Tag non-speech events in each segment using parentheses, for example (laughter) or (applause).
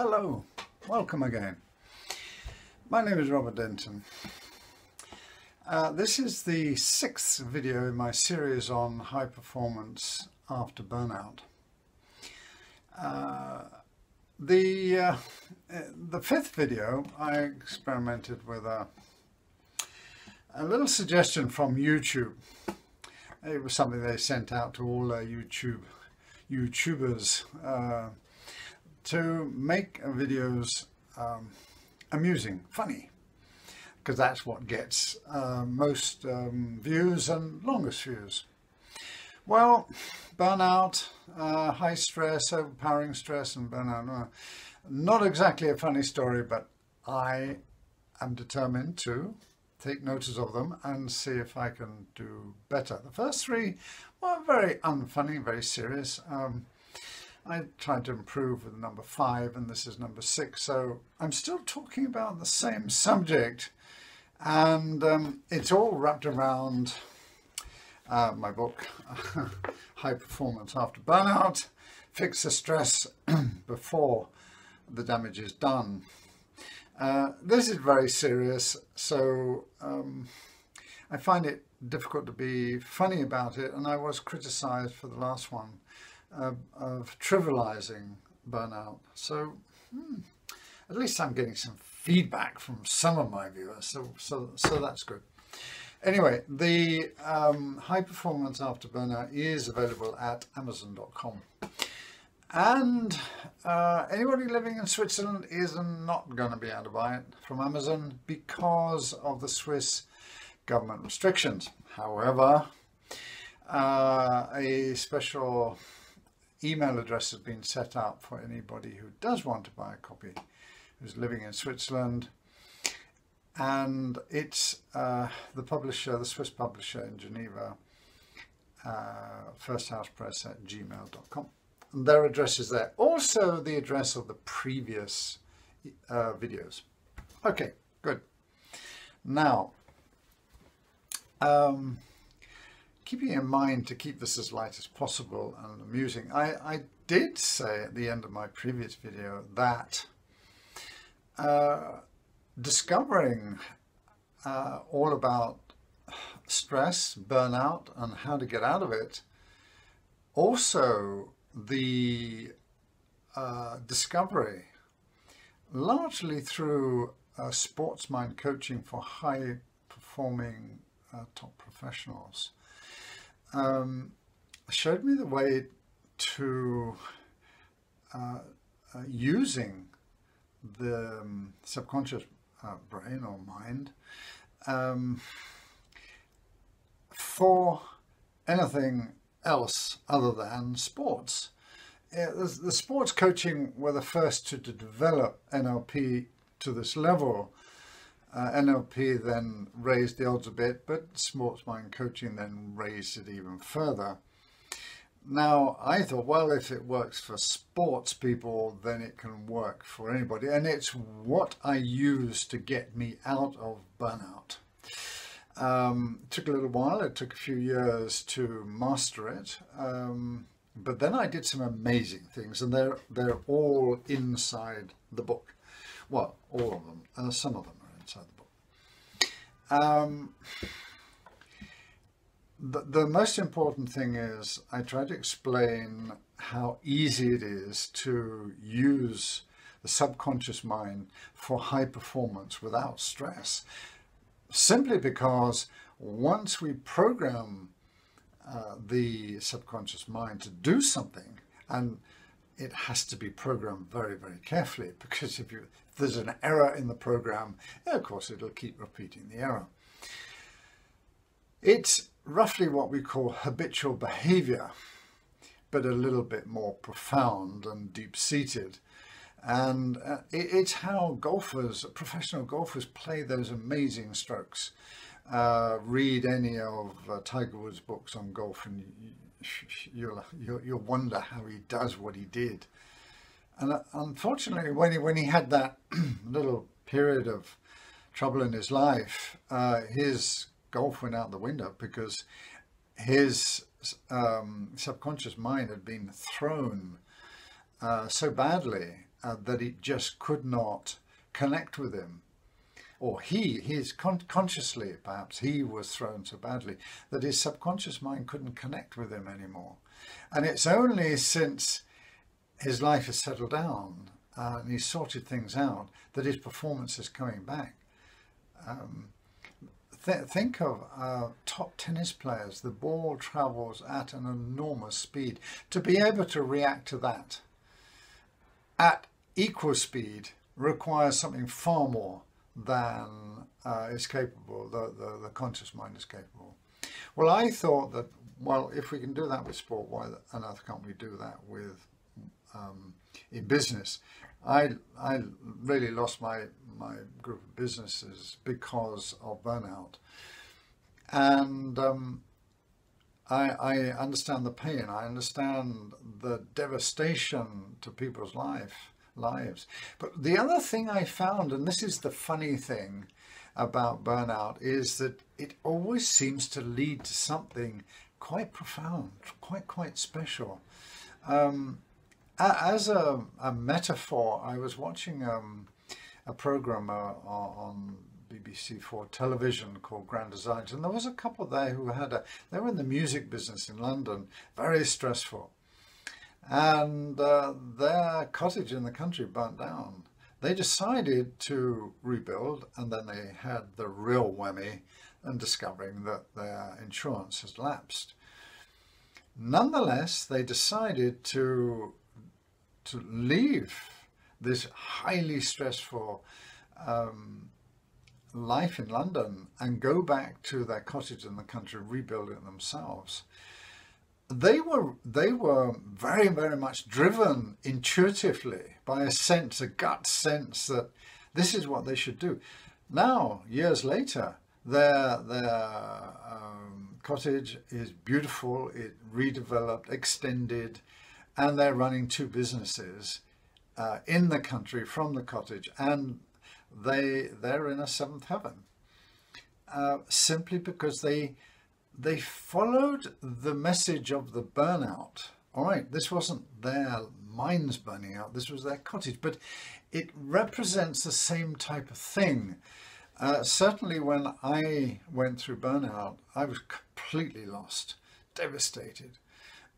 Hello, welcome again. My name is Robert Denton. Uh, this is the sixth video in my series on high performance after burnout. Uh, the, uh, the fifth video I experimented with a, a little suggestion from YouTube. It was something they sent out to all YouTube YouTubers uh, to make videos um, amusing, funny, because that's what gets uh, most um, views and longest views. Well, burnout, uh, high stress, overpowering stress and burnout, uh, not exactly a funny story, but I am determined to take notice of them and see if I can do better. The first three were very unfunny, very serious. Um, I tried to improve with number five and this is number six. So I'm still talking about the same subject and um, it's all wrapped around uh, my book, (laughs) High Performance After Burnout, Fix the Stress (clears throat) Before the Damage is Done. Uh, this is very serious, so um, I find it difficult to be funny about it, and I was criticized for the last one uh, of trivializing burnout. So hmm, at least I'm getting some feedback from some of my viewers, so, so, so that's good. Anyway, the um, High Performance After Burnout is available at Amazon.com. And uh, anybody living in Switzerland is not going to be able to buy it from Amazon because of the Swiss government restrictions. However, uh, a special email address has been set up for anybody who does want to buy a copy who's living in Switzerland and it's uh, the publisher, the Swiss publisher in Geneva, uh, First House Press at gmail.com. And their address is there. Also the address of the previous uh, videos. Okay, good. Now, um, keeping in mind to keep this as light as possible and amusing, I, I did say at the end of my previous video that uh, discovering uh, all about stress, burnout, and how to get out of it, also the uh, discovery, largely through uh, sports mind coaching for high performing uh, top professionals, um, showed me the way to uh, uh, using the um, subconscious uh, brain or mind um, for anything else other than sports. Uh, the, the, sports coaching were the first to, to develop NLP to this level. Uh, NLP then raised the odds a bit, but sports mind coaching then raised it even further. Now, I thought, well, if it works for sports people, then it can work for anybody. And it's what I use to get me out of burnout. Um, it took a little while. It took a few years to master it. Um, but then I did some amazing things, and they're, they're all inside the book. Well, all of them, and some of them inside the book. Um, the, the most important thing is I try to explain how easy it is to use the subconscious mind for high performance without stress. Simply because once we program uh, the subconscious mind to do something, and it has to be programmed very, very carefully (laughs) because if, you, there's an error in the program, of course, it'll keep repeating the error. It's roughly what we call habitual behavior, but a little bit more profound and deep-seated. And uh, it, it's how golfers, professional golfers, play those amazing strokes. Uh, read any of uh, Tiger Woods' books on golf and you, you'll, you'll, you'll wonder how he does what he did. And uh, unfortunately, when he, when he had that (clears throat) little period of trouble in his life, uh, his golf went out the window because his um, subconscious mind had been thrown uh, so badly uh, that it just could not connect with him. Or he, his con- consciously, perhaps he was thrown so badly that his subconscious mind couldn't connect with him anymore. And it's only since his life has settled down uh, and he's sorted things out that his performance is coming back. Um, th- think of uh, top tennis players. The ball travels at an enormous speed. To be able to react to that at equal speed requires something far more than uh, is capable, the, the, the conscious mind is capable. Well, I thought that, well, if we can do that with sport, why on earth can't we do that with um, in business? I I really lost my my group of businesses because of burnout, and um, I I understand the pain. I understand the devastation to people's life lives. But the other thing I found, and this is the funny thing about burnout, is that it always seems to lead to something quite profound, quite quite special. Um, as a, a, metaphor, I was watching um, a program uh, on BBC Four television called Grand Designs, and there was a couple there who had a. They were in the music business in London, very stressful, and uh, their cottage in the country burnt down. They decided to rebuild, and then they had the real whammy and discovering that their insurance has lapsed. Nonetheless, they decided to to leave this highly stressful um, life in London and go back to their cottage in the country, rebuild it themselves they were they were very very much driven intuitively by a sense a gut sense that this is what they should do. Now years later their their um, cottage is beautiful it redeveloped extended and they're running two businesses uh, in the country from the cottage and they they're in a seventh heaven uh, simply because they they followed the message of the burnout. All right, this wasn't their minds burning out, this was their cottage, but it represents the same type of thing. Uh, certainly, when I went through burnout, I was completely lost, devastated.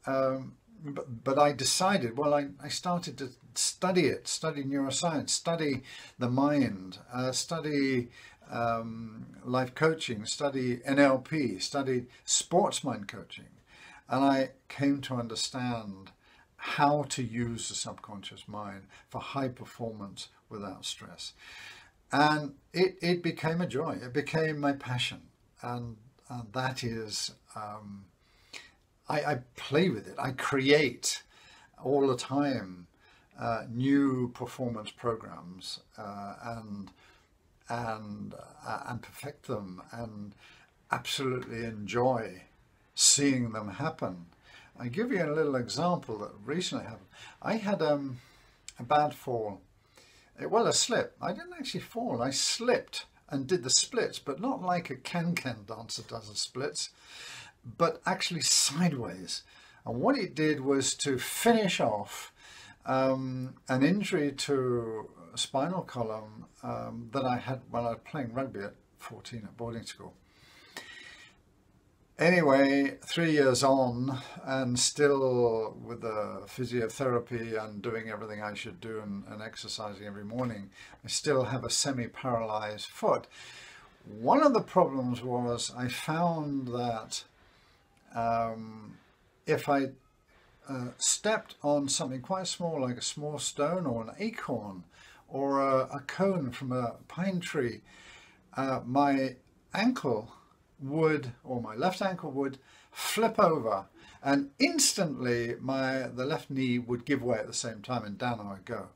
Um, but, but I decided, well, I, I started to study it, study neuroscience, study the mind, uh, study um, life coaching, study NLP, studied sports mind coaching, and I came to understand how to use the subconscious mind for high performance without stress. And it, it became a joy, it became my passion. And, and that is, um, I, I play with it, I create all the time uh, new performance programs uh, and and uh, and perfect them and absolutely enjoy seeing them happen. I give you a little example that recently happened. I had um, a bad fall. Well, a slip. I didn't actually fall. I slipped and did the splits, but not like a can-can dancer does the splits, but actually sideways. And what it did was to finish off um, an injury to spinal column um, that I had when I was playing rugby at 14 at boarding school. Anyway, three years on, and still with the physiotherapy and doing everything I should do and, and exercising every morning, I still have a semi paralyzed foot. One of the problems was I found that um, if I uh, stepped on something quite small, like a small stone or an acorn, or a, a cone from a pine tree, uh, my ankle would, or my left ankle would flip over and instantly my the left knee would give way at the same time and down I would go.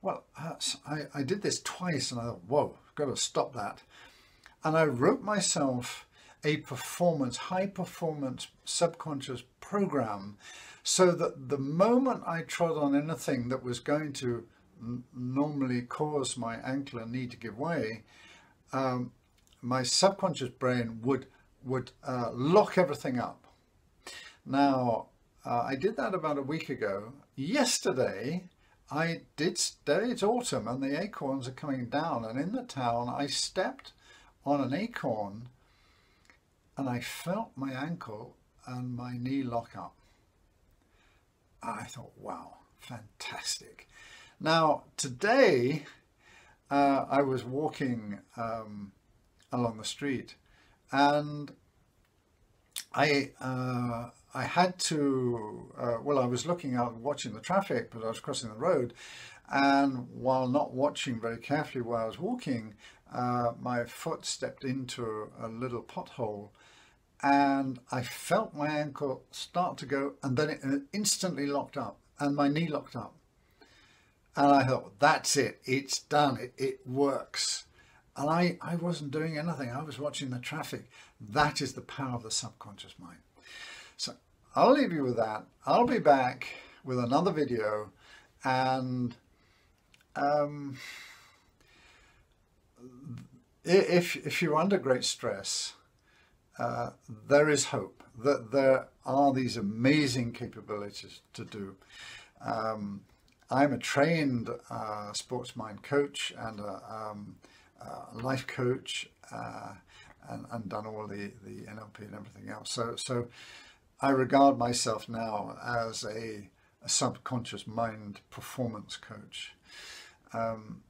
Well, uh, I, I did this twice and I thought, whoa, I've got to stop that. And I wrote myself a performance, high performance subconscious program so that the moment I trod on anything that was going to normally cause my ankle and knee to give way, um, my subconscious brain would would uh, lock everything up. Now, uh, I did that about a week ago. Yesterday, I did stay, it's autumn and the acorns are coming down and in the town I stepped on an acorn and I felt my ankle and my knee lock up. I thought, wow, fantastic. Now, today uh, I was walking um, along the street and I uh, I had to, uh, well, I was looking out watching the traffic, but I was crossing the road. And while not watching very carefully while I was walking, uh, my foot stepped into a little pothole and I felt my ankle start to go and then it instantly locked up and my knee locked up. And I thought, that's it, it's done, it, it works. And I, I wasn't doing anything, I was watching the traffic. That is the power of the subconscious mind. So I'll leave you with that. I'll be back with another video and um, if, if you're under great stress, uh, there is hope that there are these amazing capabilities to do. Um, I'm a trained uh, sports mind coach and a, um, life coach uh, and, and, done all the, the NLP and everything else. So, so I regard myself now as a, a subconscious mind performance coach. Um,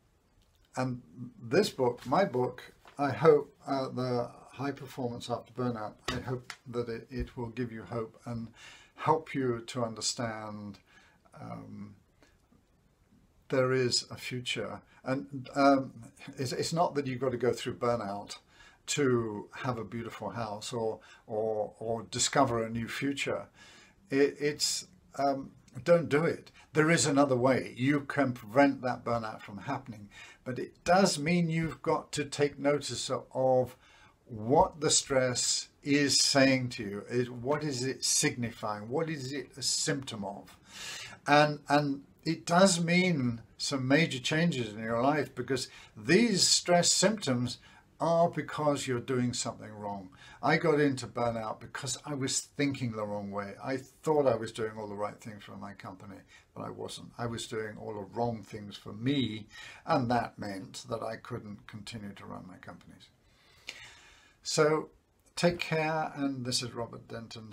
and this book, my book, I hope uh, the high performance after burnout, I hope that it, it, will give you hope and help you to understand um, there is a future. And um, it's, it's, not that you've got to go through burnout to have a beautiful house or or or discover a new future. It, it's um, don't do it. There is another way. You can prevent that burnout from happening, but it does mean you've got to take notice of, what the stress is saying to you. Is what is it signifying? What is it a symptom of? And and it does mean some major changes in your life because these stress symptoms are because you're doing something wrong. I got into burnout because I was thinking the wrong way. I thought I was doing all the right things for my company, but I wasn't. I was doing all the wrong things for me, and that meant that I couldn't continue to run my companies. So take care, and this is Robert Denton.